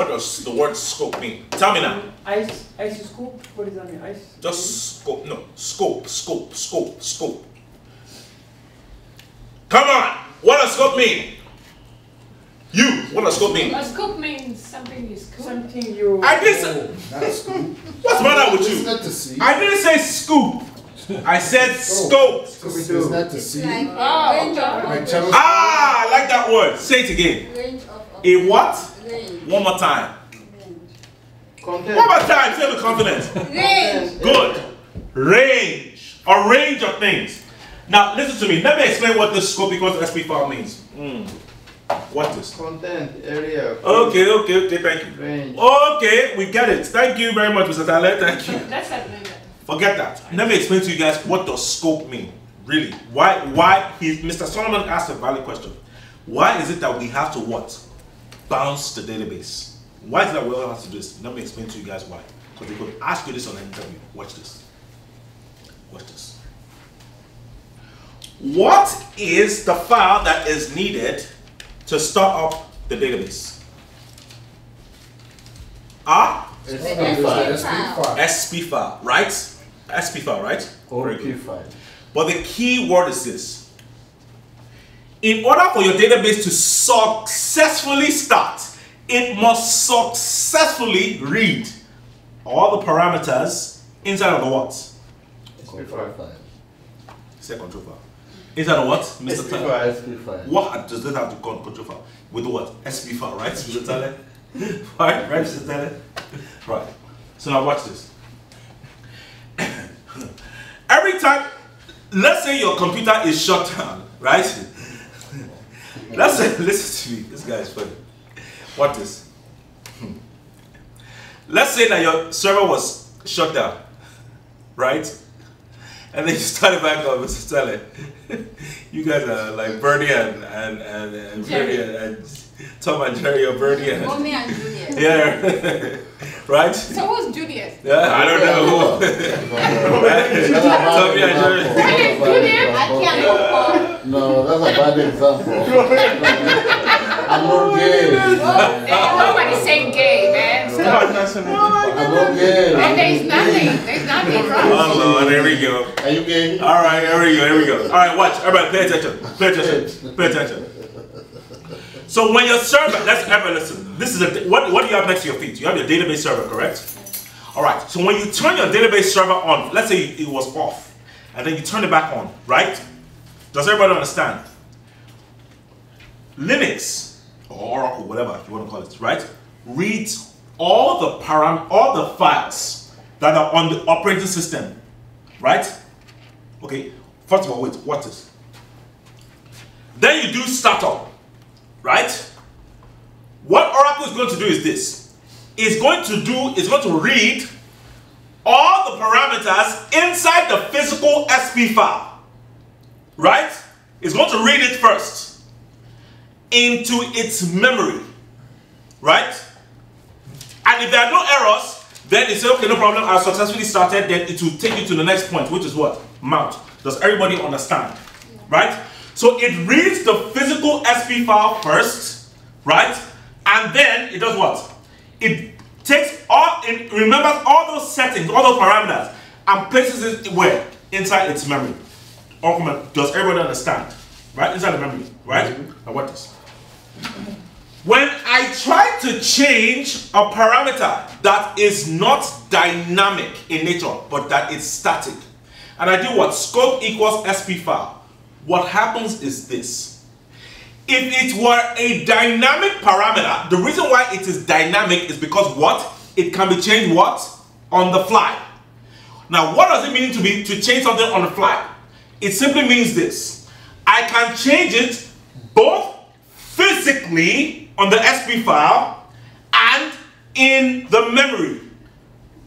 What does the word scope mean? Tell me now. Ice, ice scoop. What does that mean? Ice. Just scope. No, scope, scope, scope, scope. Come on. What does scope mean? You. What does scope mean? A scoop means something is cool. Something you. I didn't say. Not. What's the matter with you? not to see. I didn't say scoop. I said scope. It's not to see. Like Oh, range of Ah, I like that word. Say it again. range of A what? range. One more time. Range. One more time. Say it with confidence. Range. Good. Range. A range of things. Now, listen to me. Let me explain what this scope equals SP file means. Mm. What is? Content, area. Okay, okay, okay, thank you. Range. Okay, we get it. Thank you very much, Mr. Tyler. Thank you. That's a minute. Forget that. Let me explain to you guys what does scope mean. Really. Why why he Mr. Solomon asked a valid question. Why is it that we have to what? Bounce the database. Why is it that we all have to do this? Let me explain to you guys why. Because they could ask you this on an interview. Watch this. Watch this. What is the file that is needed to start up the database? Ah? It's The SP SP file. SP file, right? SP file, right? Very good. OP file. But the key word is this. In order for your database to successfully start, it must successfully read all the parameters inside of the what? Control file. Say control file. Inside of what? Mr. SP Tyler? file. SP file. What does that have to con- control file? With the what? SP file, right, Mr. Tyler? right, right, Mr. Tyler? Right. So now watch this. Every time, let's say your computer is shut down, right? Let's listen to me. This guy is funny. What this? Hmm. Let's say that your server was shut down, right? And then you started back up, Mr. Tyler. you guys are like Bernie and and and, and Bernie and, and Tom and Jerry or Bernie and Romeo and Juliet. yeah, right? So who's Julius? Yeah, I don't know. who. Tommy and Jerry. I can't go No, that's a bad example. I'm not gay. Nobody's saying gay, man. Stop. Oh I'm not gay. And there's nothing. There's nothing wrong. Oh Lord, here we go. Are you gay? All right, here we go, here we go. All right, watch. Everybody, pay attention. Pay attention. Pay attention. So when your server, let's everybody listen. This is a what? What do you have next to your feet? You have your database server, correct? All right. So when you turn your database server on, let's say it was off, and then you turn it back on, right? Does everybody understand? Linux or Oracle, whatever you want to call it, right? Reads all the param, all the files that are on the operating system, right? Okay. First of all, wait. What is? Then you do startup, right? What Oracle is going to do is this: it's going to do, it's going to read all the parameters inside the physical SP file, right? It's going to read it first into its memory, right? And if there are no errors, then it says, okay, no problem, I've successfully started, then it will take you to the next point, which is what? Mount. Does everybody understand? Right? So it reads the physical SP file first, right? And then it does what? It takes all, it remembers all those settings, all those parameters, and places it where? Inside its memory. Or, Does everybody understand? Right? Inside the memory, right? Mm-hmm. Now what this? When I try to change a parameter that is not dynamic in nature, but that is static, and I do what? Scope equals SP file. What happens is this. If it were a dynamic parameter, the reason why it is dynamic is because what? It can be changed what? On the fly. Now, what does it mean to be to change something on the fly? It simply means this. I can change it both physically on the SP file and in the memory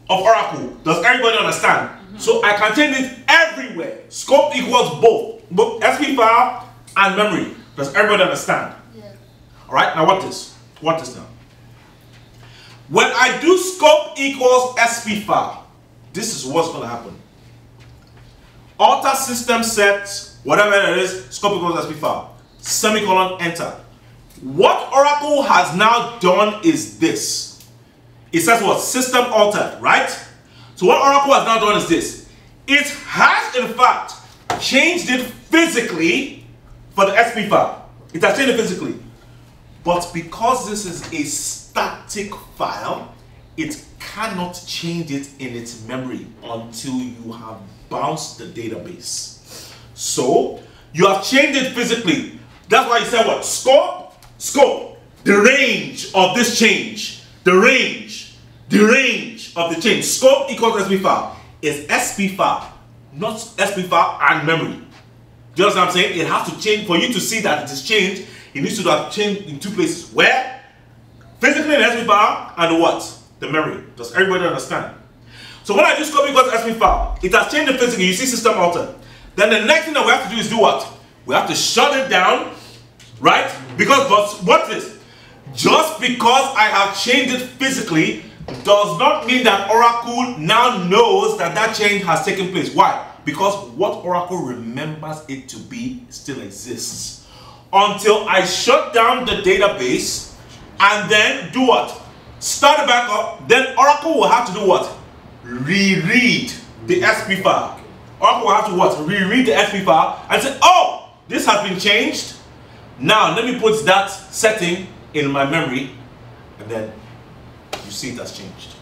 of Oracle. Does everybody understand? Mm-hmm. So I can change it everywhere. Scope equals both, both SP file and memory. Does everybody understand? Yes. All right. Now what this? What this now? When I do scope equals SP file, this is what's going to happen. Alter system set, whatever it is, scope equals SP file. Semicolon, enter. What Oracle has now done is this. It says what? System altered, right? So what Oracle has now done is this. It has in fact changed it physically for the SP file. It has changed it physically. But because this is a static file, it cannot change it in its memory until you have bounced the database. So you have changed it physically. That's why you said what? Scope, scope, the range of this change, the range, the range of the change. Scope equals SP file is SP file, not SP file and memory. Do you what I'm saying? It has to change for you to see that it is changed. It needs to have changed in two places. Where? Physically in SP file and what? The memory. Does everybody understand? So when I do scope equals file, it has changed the physically. You see system altered. Then the next thing that we have to do is do what? We have to shut it down, right? Because but what's this? Just because I have changed it physically does not mean that Oracle now knows that that change has taken place. Why? Because what Oracle remembers it to be still exists. Until I shut down the database and then do what? Start it back up, then Oracle will have to do what? Reread the SP file. Oracle will have to what? Reread the SP file and say, oh, this has been changed. Now let me put that setting in my memory and then you see it has changed.